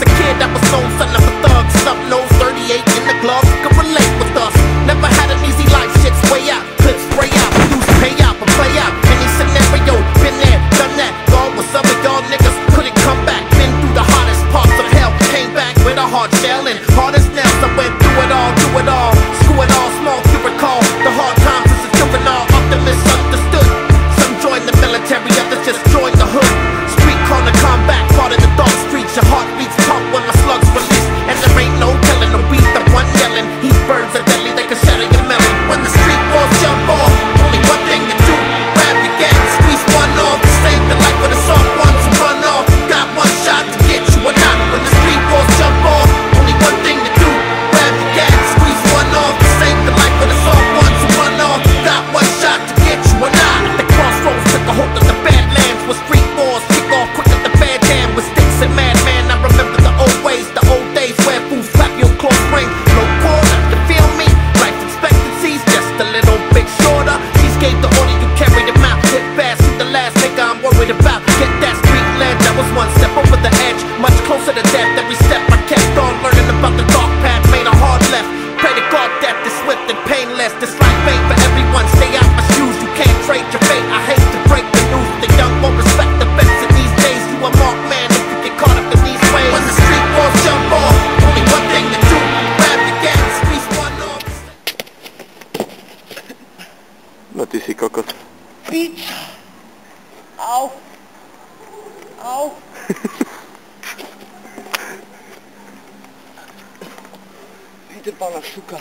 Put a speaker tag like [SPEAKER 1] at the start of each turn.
[SPEAKER 1] a kid that was sold son of a thug. Snub nose 38 in the glove, could relate with us. Never had an easy life, shit's way out. Clips spray out, dudes pay out, but play out. Any scenario, been there, done that. Gone with some of y'all niggas, couldn't come back. Been through the hardest parts of hell, came back with a hard shell and hard as now. What
[SPEAKER 2] Ма ти си кокот.
[SPEAKER 3] Пич. Ау. Ау. Питер пана шука.